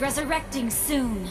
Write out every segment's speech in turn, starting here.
Resurrecting soon.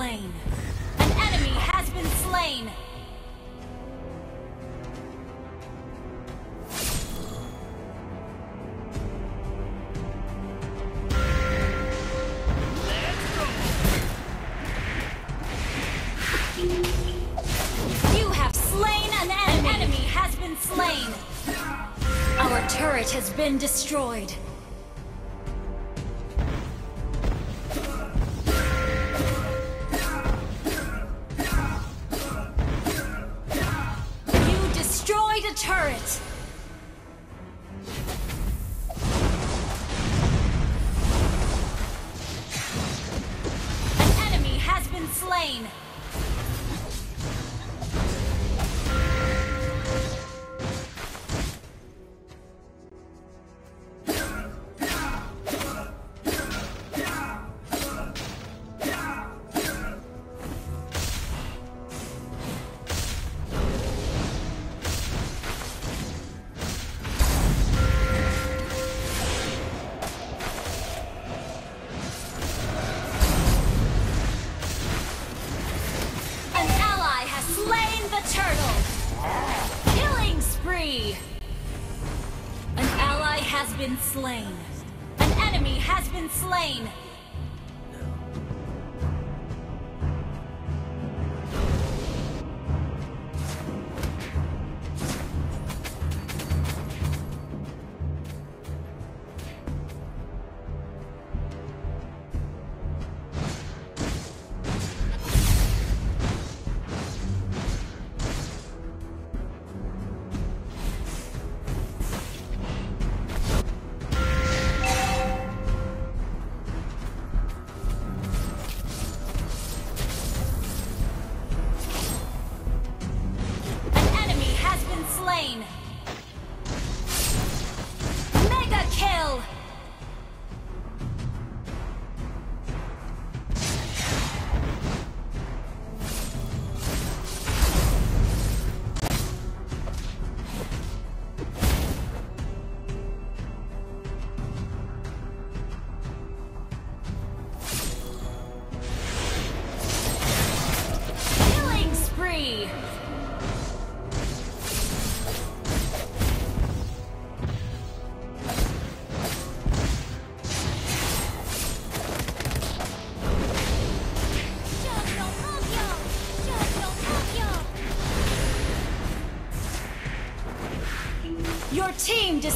Slain. An enemy has been slain. You have slain an enemy. An enemy has been slain. Our turret has been destroyed. Slain.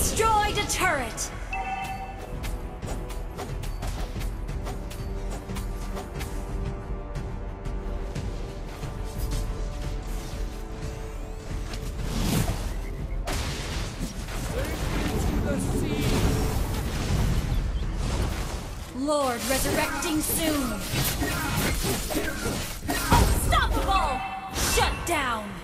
Destroyed a turret! Lord resurrecting soon! Unstoppable! Shut down!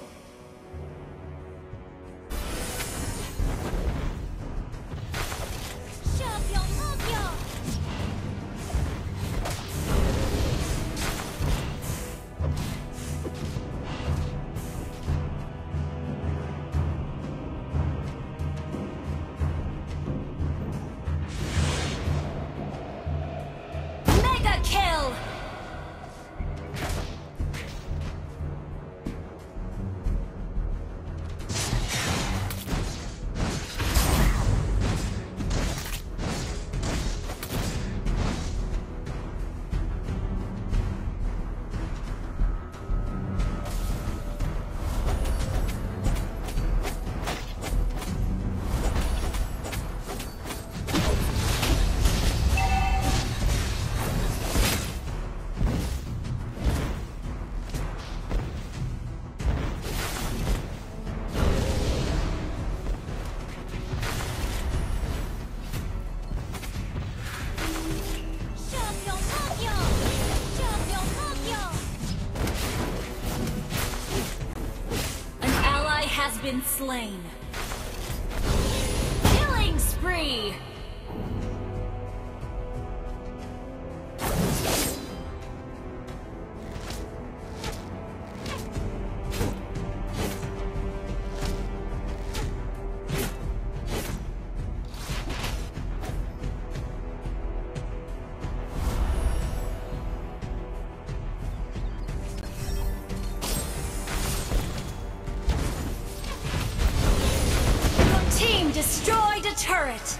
Been slain. Turret!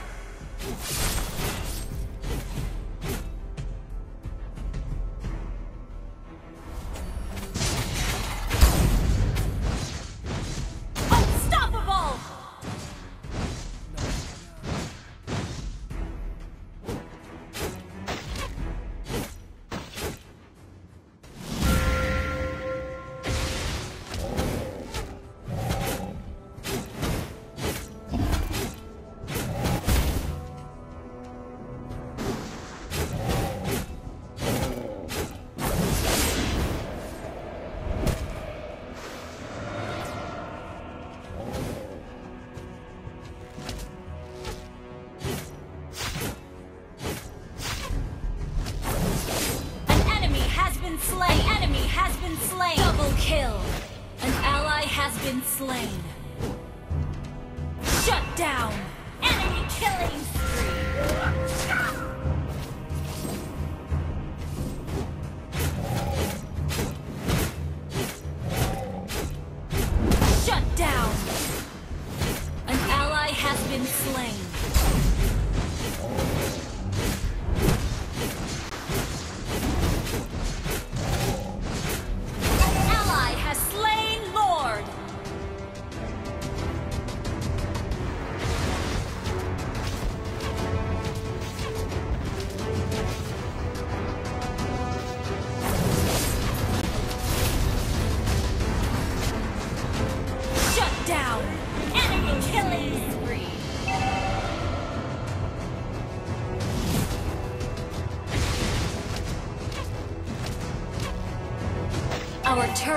Shut down! Enemy killing spree! Shut down! An ally has been slain.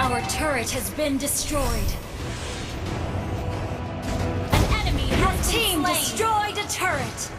Our turret has been destroyed. An enemy has team destroyed a turret.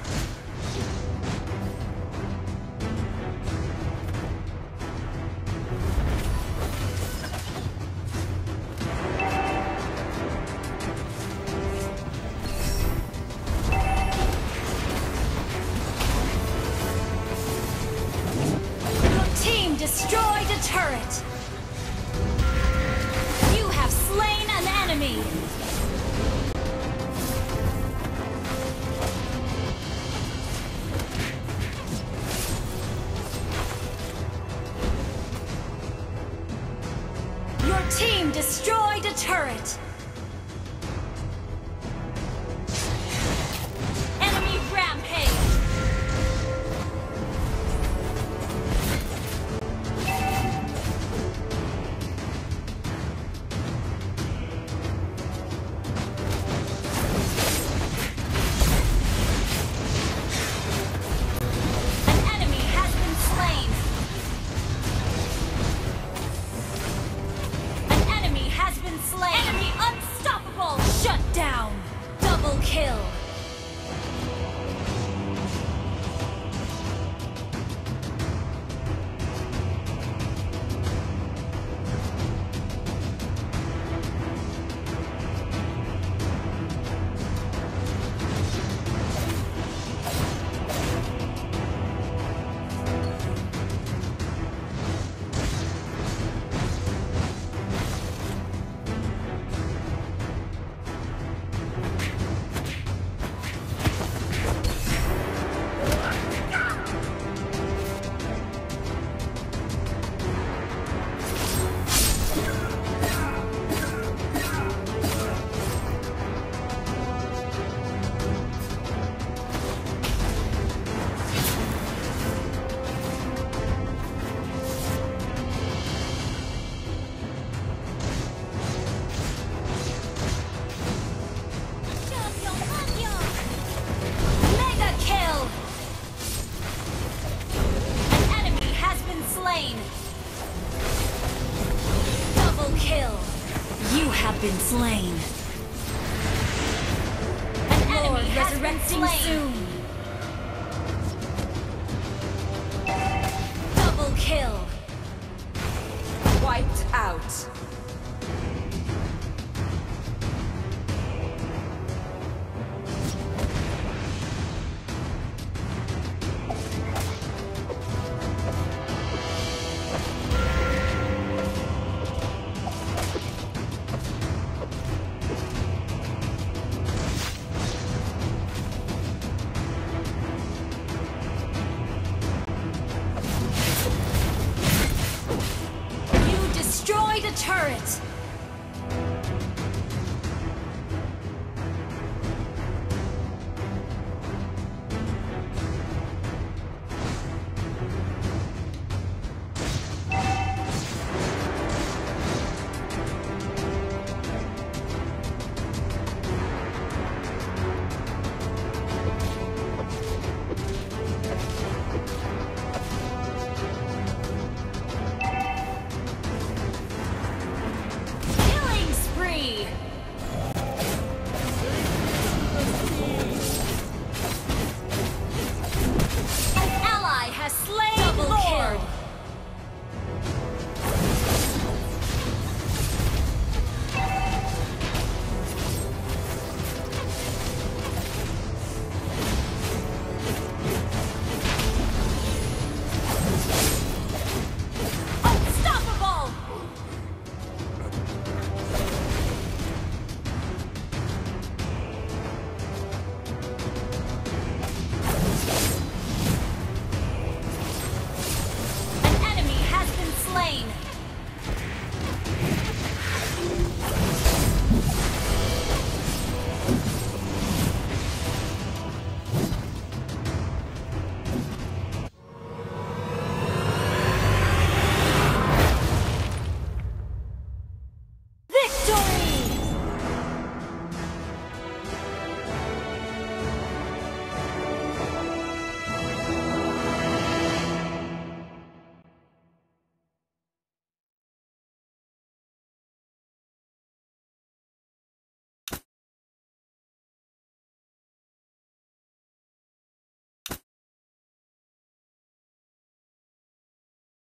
Slain! An enemy has been slain! soon!